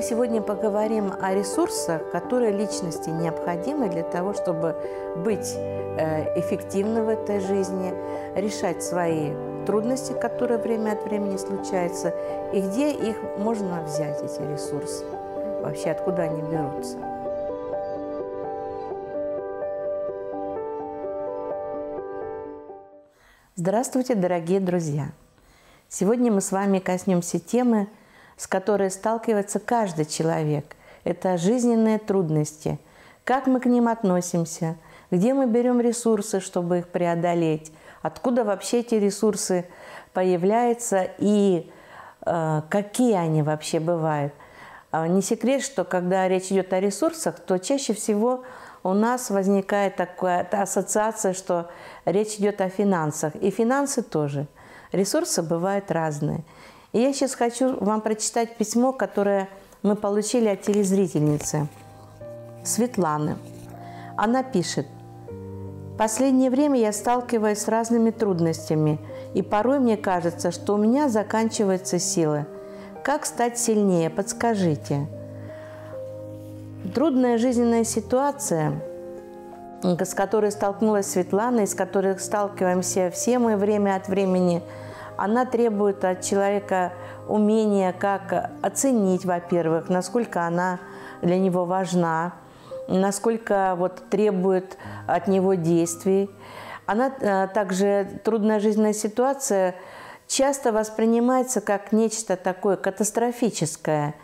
Мы сегодня поговорим о ресурсах, которые личности необходимы для того, чтобы быть э, эффективным в этой жизни, решать свои трудности, которые время от времени случаются, и где их можно взять, эти ресурсы, вообще откуда они берутся. Здравствуйте, дорогие друзья! Сегодня мы с вами коснемся темы – с которой сталкивается каждый человек. Это жизненные трудности. Как мы к ним относимся, где мы берем ресурсы, чтобы их преодолеть, откуда вообще эти ресурсы появляются и э, какие они вообще бывают. А не секрет, что когда речь идет о ресурсах, то чаще всего у нас возникает такая ассоциация, что речь идет о финансах. И финансы тоже. Ресурсы бывают разные. И я сейчас хочу вам прочитать письмо, которое мы получили от телезрительницы Светланы. Она пишет. «Последнее время я сталкиваюсь с разными трудностями, и порой мне кажется, что у меня заканчиваются силы. Как стать сильнее? Подскажите». Трудная жизненная ситуация, с которой столкнулась Светлана, и с которой сталкиваемся все мы время от времени – она требует от человека умения, как оценить, во-первых, насколько она для него важна, насколько вот требует от него действий. Она э, также трудная жизненная ситуация часто воспринимается как нечто такое катастрофическое.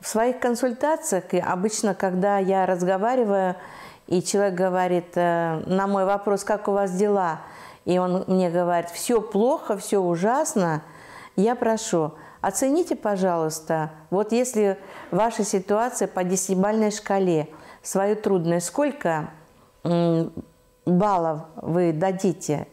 В своих консультациях, обычно, когда я разговариваю, и человек говорит э, на мой вопрос, как у вас дела – и он мне говорит, все плохо, все ужасно, я прошу, оцените, пожалуйста, вот если ваша ситуация по десятибальной шкале, свою трудность, сколько баллов вы дадите?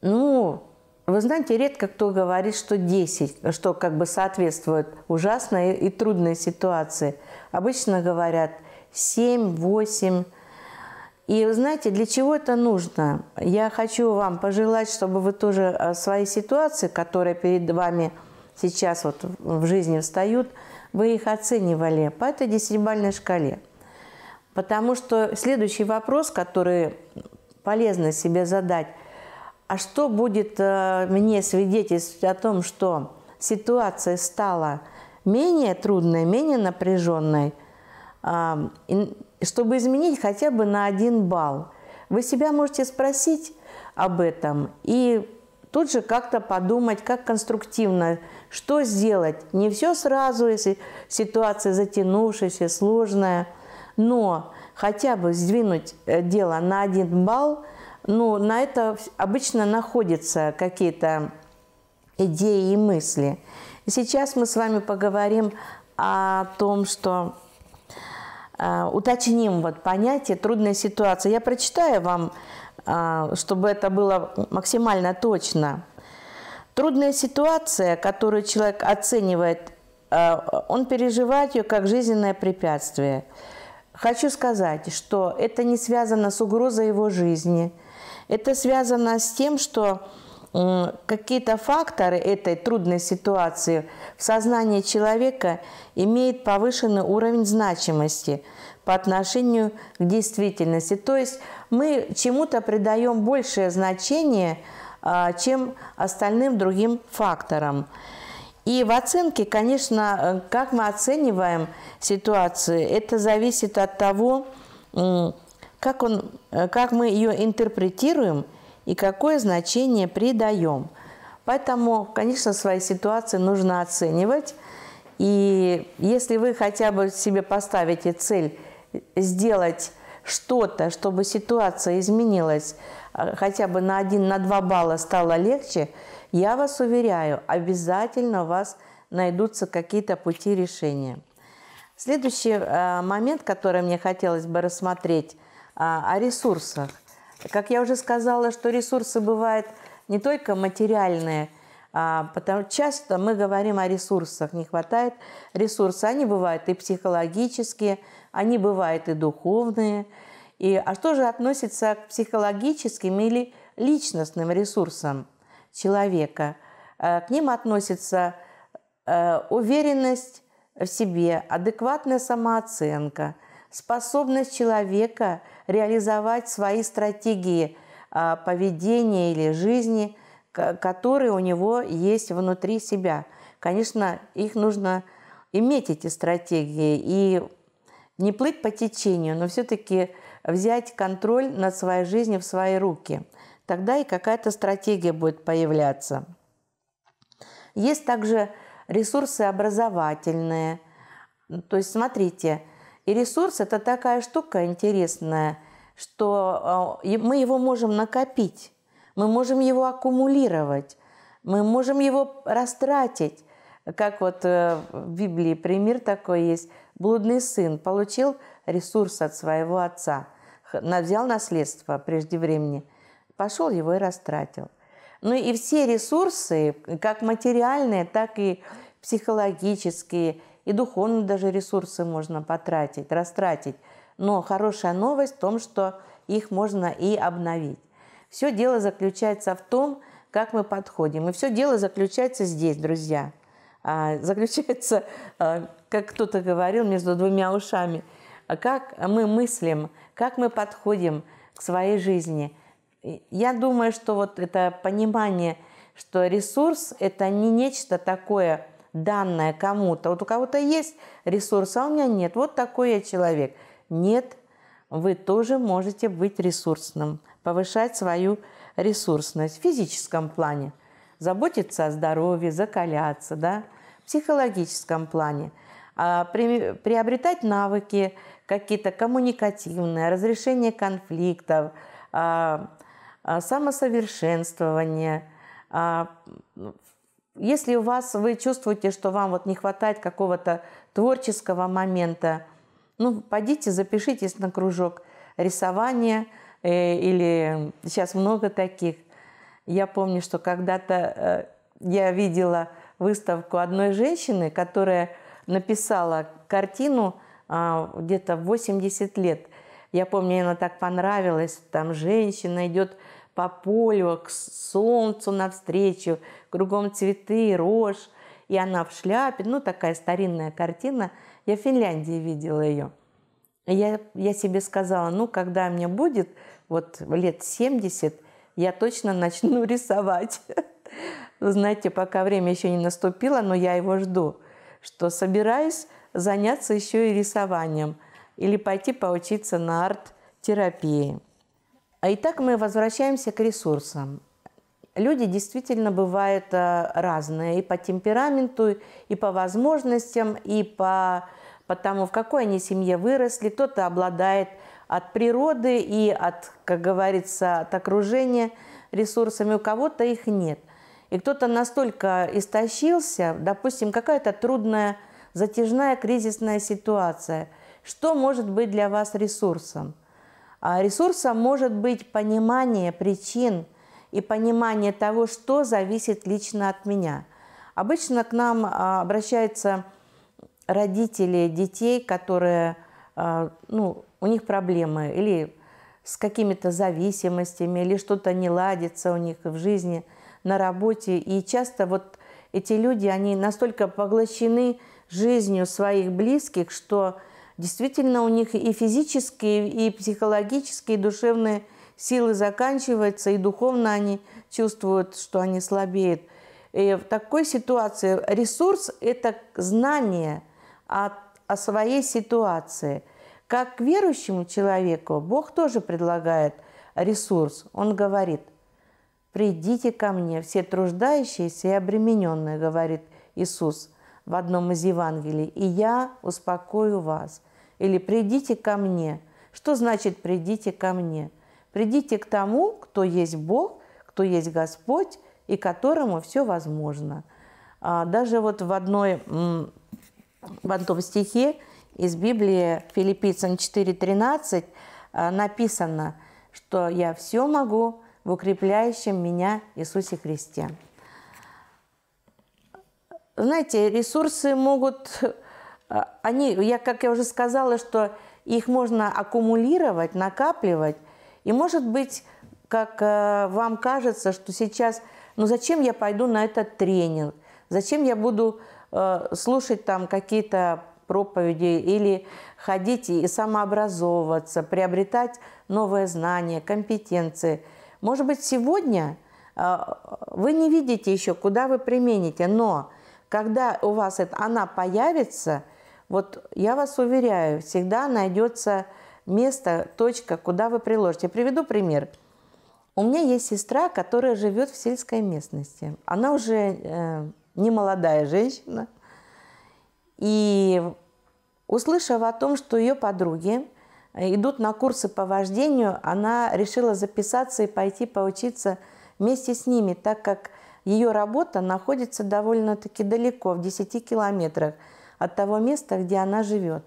Ну, вы знаете, редко кто говорит, что 10, что как бы соответствует ужасной и трудной ситуации. Обычно говорят 7, 8, и вы знаете, для чего это нужно? Я хочу вам пожелать, чтобы вы тоже э, свои ситуации, которые перед вами сейчас вот в жизни встают, вы их оценивали по этой десятибальной шкале. Потому что следующий вопрос, который полезно себе задать, а что будет э, мне свидетельствовать о том, что ситуация стала менее трудной, менее напряженной, чтобы изменить хотя бы на один балл. Вы себя можете спросить об этом и тут же как-то подумать, как конструктивно, что сделать. Не все сразу, если ситуация затянувшаяся, сложная, но хотя бы сдвинуть э, дело на один балл, ну, на это обычно находятся какие-то идеи и мысли. Сейчас мы с вами поговорим о том, что уточним вот понятие «трудная ситуация». Я прочитаю вам, а, чтобы это было максимально точно. Трудная ситуация, которую человек оценивает, а, он переживает ее как жизненное препятствие. Хочу сказать, что это не связано с угрозой его жизни. Это связано с тем, что какие-то факторы этой трудной ситуации в сознании человека имеют повышенный уровень значимости по отношению к действительности. То есть мы чему-то придаем большее значение, а, чем остальным другим факторам. И в оценке, конечно, как мы оцениваем ситуацию, это зависит от того, как, он, как мы ее интерпретируем – и какое значение придаем. Поэтому, конечно, свои ситуации нужно оценивать. И если вы хотя бы себе поставите цель сделать что-то, чтобы ситуация изменилась, а, хотя бы на один, на два балла стало легче, я вас уверяю, обязательно у вас найдутся какие-то пути решения. Следующий а, момент, который мне хотелось бы рассмотреть, а, о ресурсах. Как я уже сказала, что ресурсы бывают не только материальные, а, потому часто мы говорим о ресурсах, не хватает ресурсов. Они бывают и психологические, они бывают и духовные. И, а что же относится к психологическим или личностным ресурсам человека? А, к ним относится а, уверенность в себе, адекватная самооценка, способность человека реализовать свои стратегии а, поведения или жизни, которые у него есть внутри себя. Конечно, их нужно иметь, эти стратегии, и не плыть по течению, но все-таки взять контроль над своей жизнью в свои руки. Тогда и какая-то стратегия будет появляться. Есть также ресурсы образовательные. То есть, смотрите, и ресурс – это такая штука интересная, что э, мы его можем накопить, мы можем его аккумулировать, мы можем его растратить. Как вот э, в Библии пример такой есть. Блудный сын получил ресурс от своего отца, взял наследство прежде времени, пошел его и растратил. Ну и все ресурсы, как материальные, так и психологические, и духовные даже ресурсы можно потратить, растратить. Но хорошая новость в том, что их можно и обновить. Все дело заключается в том, как мы подходим. И все дело заключается здесь, друзья. А, заключается, а, как кто-то говорил, между двумя ушами. Как мы мыслим, как мы подходим к своей жизни – я думаю, что вот это понимание, что ресурс – это не нечто такое данное кому-то. Вот у кого-то есть ресурс, а у меня нет. Вот такой я человек. Нет, вы тоже можете быть ресурсным, повышать свою ресурсность в физическом плане, заботиться о здоровье, закаляться, да, в психологическом плане, а, приобретать навыки какие-то коммуникативные, разрешение конфликтов, а, а, самосовершенствование. Если у вас вы чувствуете, что вам вот не хватает какого-то творческого момента, ну, пойдите, запишитесь на кружок рисования э, или сейчас много таких. Я помню, что когда-то э, я видела выставку одной женщины, которая написала картину э, где-то 80 лет. Я помню, она так понравилась. Там женщина идет по полю, к солнцу навстречу, кругом цветы, рожь. И она в шляпе, ну, такая старинная картина. Я в Финляндии видела ее. Я, я себе сказала, ну, когда мне будет вот лет 70, я точно начну рисовать. Знаете, пока время еще не наступило, но я его жду, что собираюсь заняться еще и рисованием или пойти поучиться на арт-терапии. А итак, мы возвращаемся к ресурсам. Люди действительно бывают э, разные и по темпераменту, и по возможностям, и по, по тому, в какой они семье выросли. Кто-то обладает от природы и от, как говорится, от окружения ресурсами, у кого-то их нет. И кто-то настолько истощился, допустим, какая-то трудная, затяжная кризисная ситуация. Что может быть для вас ресурсом? А ресурсом может быть понимание причин и понимание того, что зависит лично от меня. Обычно к нам а, обращаются родители детей, которые, а, ну, у них проблемы или с какими-то зависимостями, или что-то не ладится у них в жизни, на работе. И часто вот эти люди, они настолько поглощены жизнью своих близких, что действительно у них и физические, и психологические, и душевные силы заканчиваются, и духовно они чувствуют, что они слабеют. И в такой ситуации ресурс – это знание о, о своей ситуации. Как верующему человеку Бог тоже предлагает ресурс. Он говорит, «Придите ко мне, все труждающиеся и обремененные», говорит Иисус в одном из Евангелий, «и я успокою вас». Или «придите ко мне». Что значит «придите ко мне»? Придите к тому, кто есть Бог, кто есть Господь, и которому все возможно. А даже вот в, одной, в одном стихе из Библии Филиппийцам 4.13 а, написано, что «я все могу в укрепляющем меня Иисусе Христе». Знаете, ресурсы могут а, они, я, как я уже сказала, что их можно аккумулировать, накапливать. И может быть, как э, вам кажется, что сейчас, ну зачем я пойду на этот тренинг? Зачем я буду э, слушать там какие-то проповеди или ходить и самообразовываться, приобретать новые знания, компетенции. Может быть, сегодня э, вы не видите еще, куда вы примените, но когда у вас это, она появится, вот я вас уверяю, всегда найдется место, точка, куда вы приложите. Приведу пример. У меня есть сестра, которая живет в сельской местности. Она уже э, не молодая женщина. И услышав о том, что ее подруги идут на курсы по вождению, она решила записаться и пойти поучиться вместе с ними, так как ее работа находится довольно-таки далеко, в 10 километрах от того места, где она живет.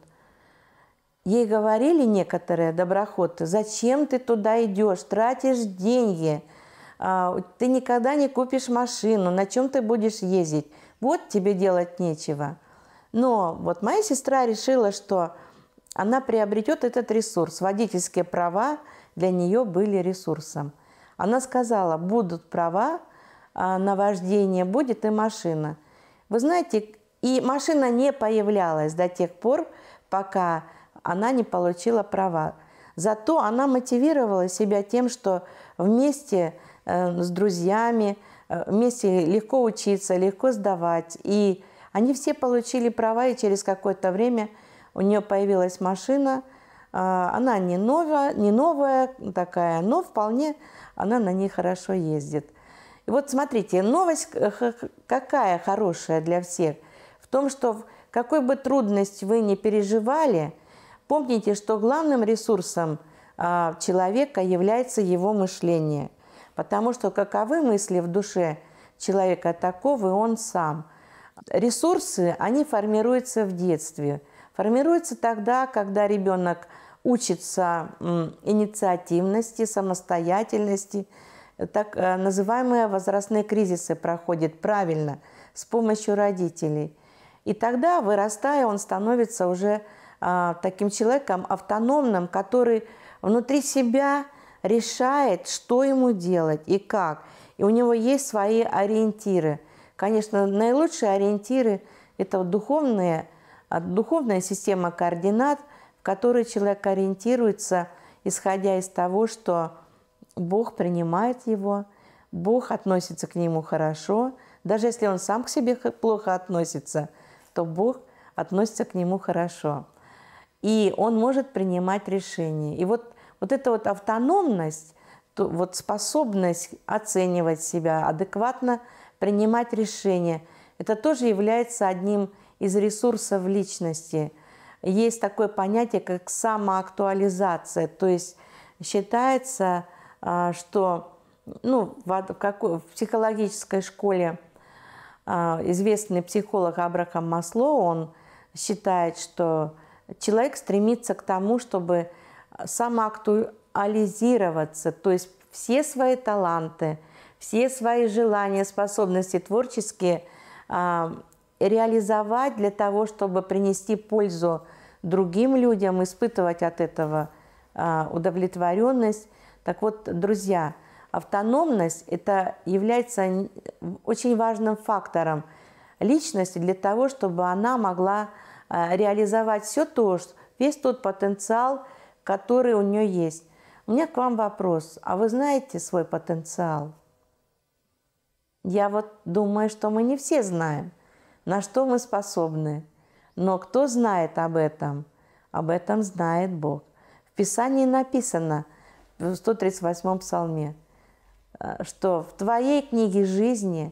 Ей говорили некоторые доброходцы, зачем ты туда идешь, тратишь деньги, а, ты никогда не купишь машину, на чем ты будешь ездить, вот тебе делать нечего. Но вот моя сестра решила, что она приобретет этот ресурс. Водительские права для нее были ресурсом. Она сказала, будут права а, на вождение, будет и машина. Вы знаете, и машина не появлялась до тех пор, пока она не получила права. Зато она мотивировала себя тем, что вместе э, с друзьями, э, вместе легко учиться, легко сдавать. И они все получили права, и через какое-то время у нее появилась машина. А, она не новая, не новая такая, но вполне она на ней хорошо ездит. И вот смотрите, новость какая хорошая для всех. В том, что какой бы трудность вы ни переживали – Помните, что главным ресурсом а, человека является его мышление, потому что каковы мысли в душе человека, таковы он сам. Ресурсы, они формируются в детстве. Формируются тогда, когда ребенок учится инициативности, самостоятельности, так э, называемые возрастные кризисы проходят правильно с помощью родителей. И тогда, вырастая, он становится уже а, таким человеком автономным, который внутри себя решает, что ему делать и как. И у него есть свои ориентиры. Конечно, наилучшие ориентиры – это духовные, а, духовная система координат, в которой человек ориентируется, исходя из того, что Бог принимает его, Бог относится к нему хорошо. Даже если он сам к себе плохо относится, то Бог относится к нему хорошо и он может принимать решения. И вот, вот эта вот автономность, то, вот способность оценивать себя, адекватно принимать решения, это тоже является одним из ресурсов личности. Есть такое понятие, как самоактуализация, то есть считается, что ну, в, какой, в психологической школе а, известный психолог Абрахам Масло, он считает, что человек стремится к тому, чтобы самоактуализироваться, то есть все свои таланты, все свои желания, способности творческие э, реализовать для того, чтобы принести пользу другим людям, испытывать от этого удовлетворенность. Так вот, друзья, автономность это является очень важным фактором личности для того, чтобы она могла а, реализовать все то, весь тот потенциал, который у нее есть. У меня к вам вопрос. А вы знаете свой потенциал? Я вот думаю, что мы не все знаем, на что мы способны. Но кто знает об этом? Об этом знает Бог. В Писании написано в 138-м псалме, э, что в Твоей книге жизни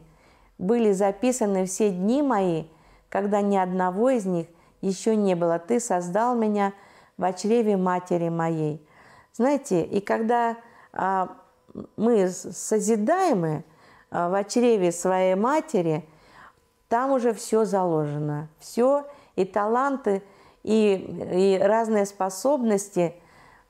были записаны все дни мои, когда ни одного из них еще не было. Ты создал меня в чреве матери моей. Знаете, и когда а, мы созидаемы а, в чреве своей матери, там уже все заложено. Все, и таланты, и, и разные способности.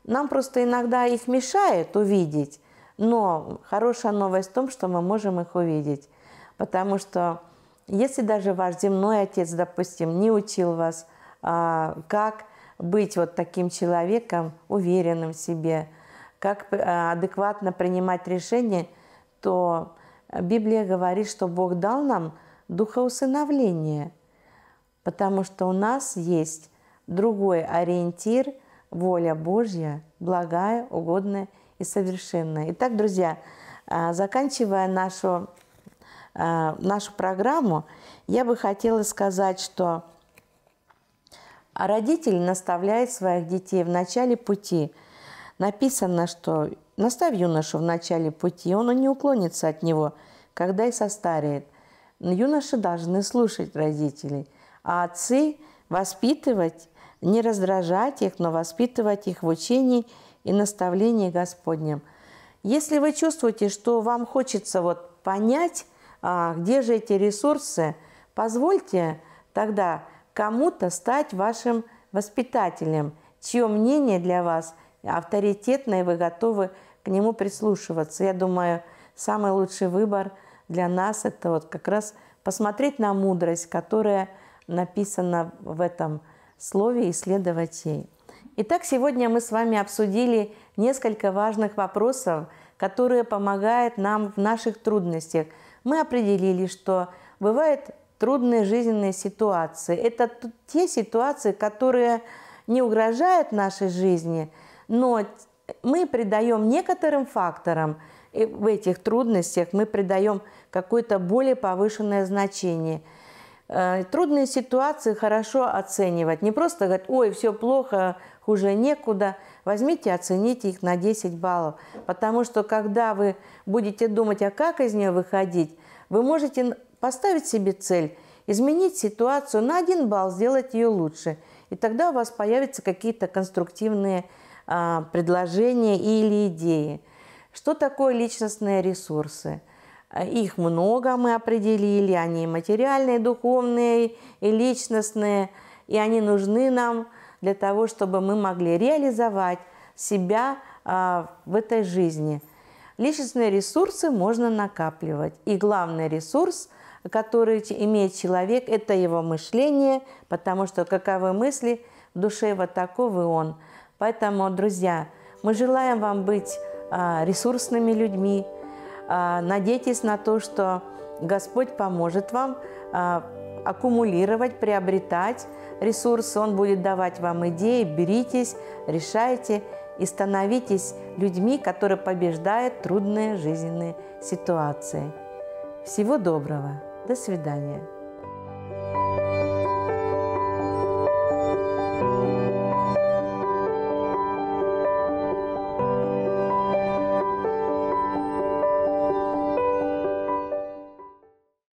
Нам просто иногда их мешает увидеть, но хорошая новость в том, что мы можем их увидеть. Потому что если даже ваш земной отец, допустим, не учил вас, а, как быть вот таким человеком, уверенным в себе, как а, адекватно принимать решения, то Библия говорит, что Бог дал нам духа усыновления. потому что у нас есть другой ориентир, воля Божья, благая, угодная и совершенная. Итак, друзья, а, заканчивая нашу, а, нашу программу, я бы хотела сказать, что родитель наставляет своих детей в начале пути. Написано, что наставь юношу в начале пути, он не уклонится от него, когда и состареет. Но юноши должны слушать родителей, а отцы воспитывать, не раздражать их, но воспитывать их в учении и наставлении Господнем. Если вы чувствуете, что вам хочется вот понять, а, где же эти ресурсы, позвольте тогда кому-то стать вашим воспитателем, чье мнение для вас авторитетное, и вы готовы к нему прислушиваться. Я думаю, самый лучший выбор для нас – это вот как раз посмотреть на мудрость, которая написана в этом слове, исследовать ей. Итак, сегодня мы с вами обсудили несколько важных вопросов, которые помогают нам в наших трудностях. Мы определили, что бывают трудные жизненные ситуации. Это те ситуации, которые не угрожают нашей жизни, но мы придаем некоторым факторам в этих трудностях, мы придаем какое-то более повышенное значение – трудные ситуации хорошо оценивать. Не просто говорить, ой, все плохо, хуже некуда. Возьмите, оцените их на 10 баллов. Потому что когда вы будете думать, а как из нее выходить, вы можете поставить себе цель, изменить ситуацию на один балл, сделать ее лучше. И тогда у вас появятся какие-то конструктивные а, предложения или идеи. Что такое личностные ресурсы? Их много мы определили, они материальные, духовные и личностные, и они нужны нам для того, чтобы мы могли реализовать себя а, в этой жизни. Личностные ресурсы можно накапливать. И главный ресурс, который имеет человек, это его мышление, потому что каковы мысли в душе, вот таковы он. Поэтому, друзья, мы желаем вам быть а, ресурсными людьми, надейтесь на то, что Господь поможет вам а, аккумулировать, приобретать ресурсы. Он будет давать вам идеи. Беритесь, решайте и становитесь людьми, которые побеждают трудные жизненные ситуации. Всего доброго. До свидания.